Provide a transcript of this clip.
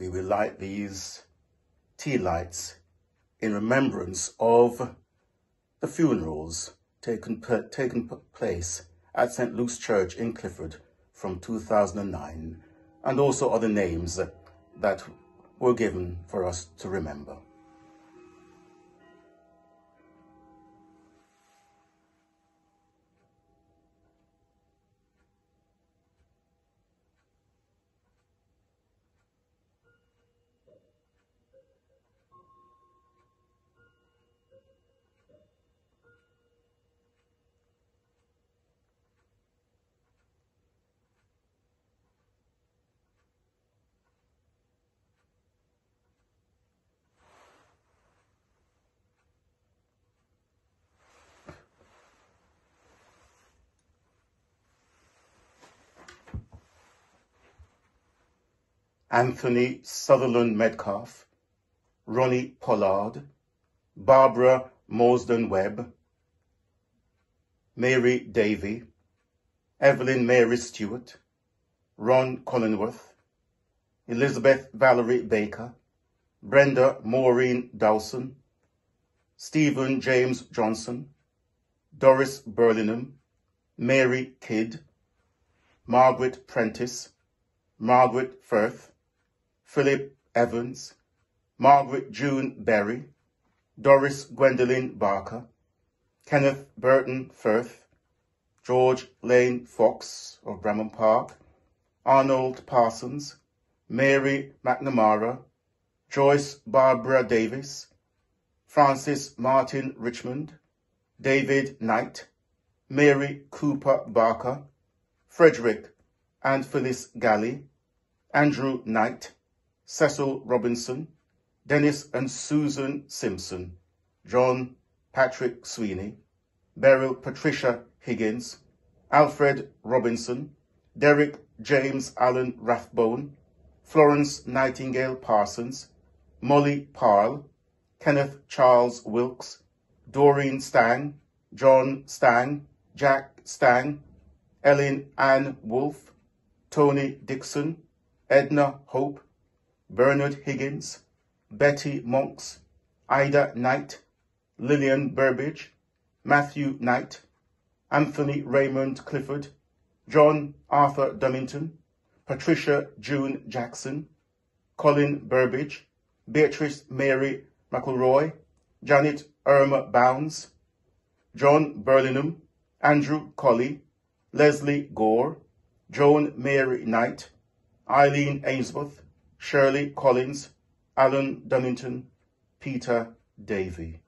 we will light these tea lights in remembrance of the funerals taken, taken place at St. Luke's Church in Clifford from 2009, and also other names that were given for us to remember. Anthony Sutherland Metcalf, Ronnie Pollard, Barbara Mosden Webb, Mary Davy, Evelyn Mary Stewart, Ron Collingworth, Elizabeth Valerie Baker, Brenda Maureen Dawson, Stephen James Johnson, Doris Burlingham, Mary Kidd, Margaret Prentice, Margaret Firth, Philip Evans, Margaret June Berry, Doris Gwendolyn Barker, Kenneth Burton Firth, George Lane Fox of Bramham Park, Arnold Parsons, Mary McNamara, Joyce Barbara Davis, Francis Martin Richmond, David Knight, Mary Cooper Barker, Frederick and Phyllis Galley, Andrew Knight, Cecil Robinson, Dennis and Susan Simpson, John Patrick Sweeney, Beryl Patricia Higgins, Alfred Robinson, Derek James Allen Rathbone, Florence Nightingale Parsons, Molly Parle, Kenneth Charles Wilkes, Doreen Stang, John Stang, Jack Stang, Ellen Ann Wolfe, Tony Dixon, Edna Hope, Bernard Higgins, Betty Monks, Ida Knight, Lillian Burbage, Matthew Knight, Anthony Raymond Clifford, John Arthur Dunnington, Patricia June Jackson, Colin Burbage, Beatrice Mary McElroy, Janet Irma Bounds, John Burlingham, Andrew Colley, Leslie Gore, Joan Mary Knight, Eileen Ainsworth, Shirley Collins, Alan Dunnington, Peter Davy.